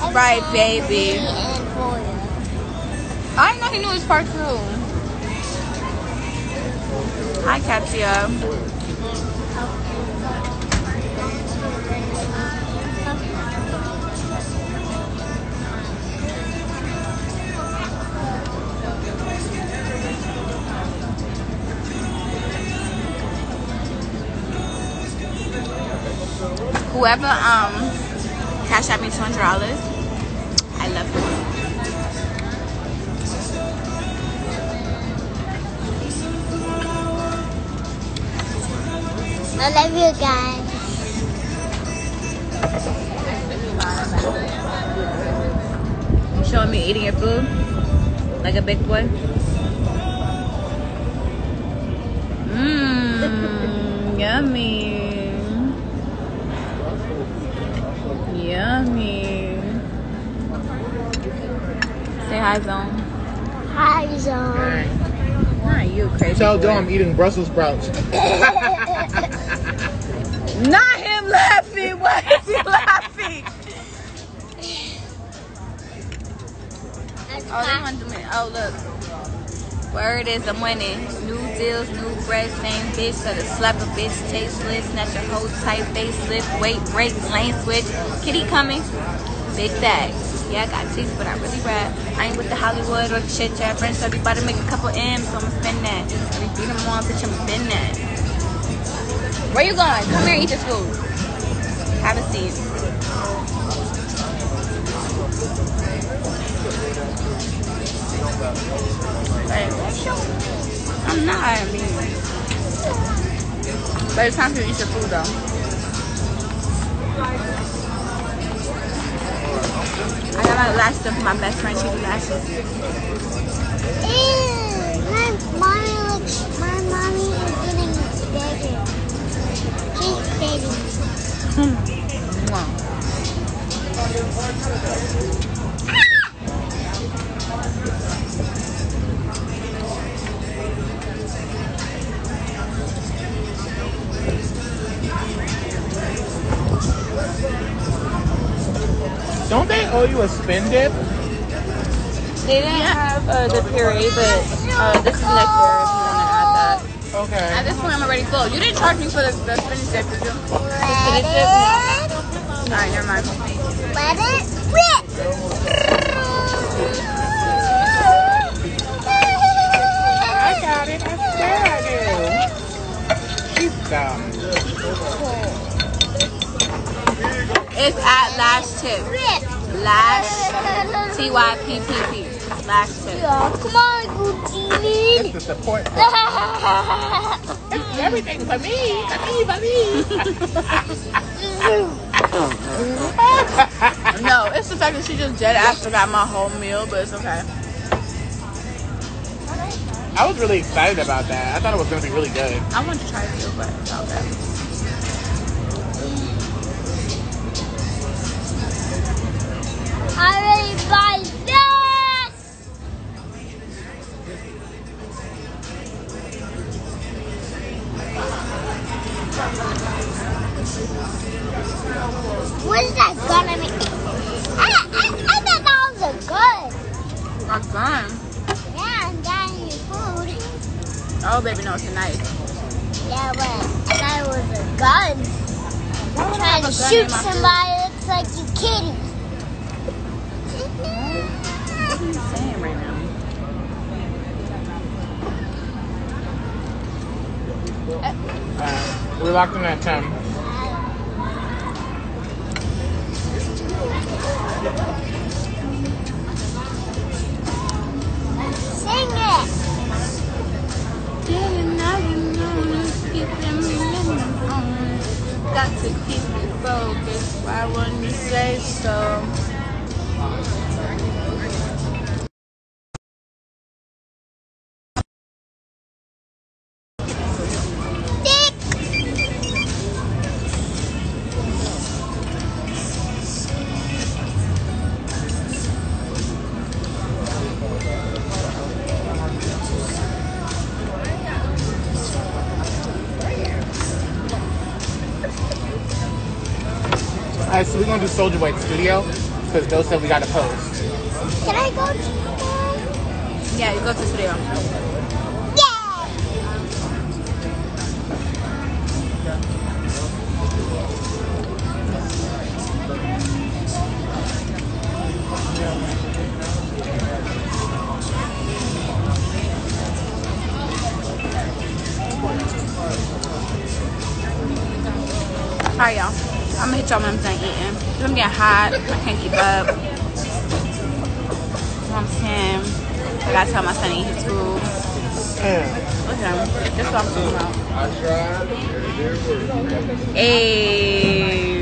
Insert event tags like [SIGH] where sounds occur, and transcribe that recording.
That's right, baby. I didn't know he knew his part two. Hi, Katia. Whoever um cash out me two hundred dollars, I love you. I love you guys. You showing me eating your food like a big boy. Mmm. [LAUGHS] Yummy. Say hi, Zone. Hi, Zone. Why are you crazy? Tell boy? Joe I'm eating Brussels sprouts. [LAUGHS] Not him laughing. Why is he laughing? Oh, they want to me. Oh, look. Word is I'm winning. New deals, new bread, same bitch. So the slap a bitch tasteless. Snatch a whole tight facelift. Weight break, lane switch. Kitty coming. Big bag. Yeah, I got teeth, but I really rap. I ain't with the Hollywood or the chit chat. Friends, so I everybody make a couple M's, so I'ma spend that. Every beat them on, bitch, I'ma spend that. Where you going? Come here, eat this food. Have a seat. I'm not. I mean, but it's time to eat your food, though. I got my best friend. She do lashes. Owe you a spin dip? They didn't have uh, the puree, but uh, this is next year if you want to add that. Okay. At this point, I'm already full. You didn't charge me for the, the spinach dip, did you? Let dip? it, Alright, never mind. let it rip. I got it. I swear I do. She's dumb. It's at Lash Tip. Rip. Lash T Y P P P. Lash Tip. Yeah, come on, Gucci. It's the support. [LAUGHS] It's everything for me. For me, for me. No, it's the fact that she just dead ass forgot my whole meal, but it's okay. I was really excited about that. I thought it was going to be really good. I want to try it too, but it's What is that gonna make? I, I, I thought that was a gun. That's fun. Yeah, I'm getting your food. Oh, baby, no, it's a knife. Yeah, but I thought it was a gun. Why would I Trying to shoot my food? somebody looks like you kitty. What are you saying right now? Uh, we're locked in at 10. Sing it. Got to keep it focused. Why wouldn't you say so? Alright, so we're going to do Soldier White Studio. Because Bill said we got to post. Can I go to the Yeah, you go to studio. Yeah. Alright, y'all. I'm gonna hit y'all when I'm done eating. I'm getting hot. I can't keep up. You know I'm saying? I gotta tell my son to eat his food. Look at him. This is what I'm talking about. Hey.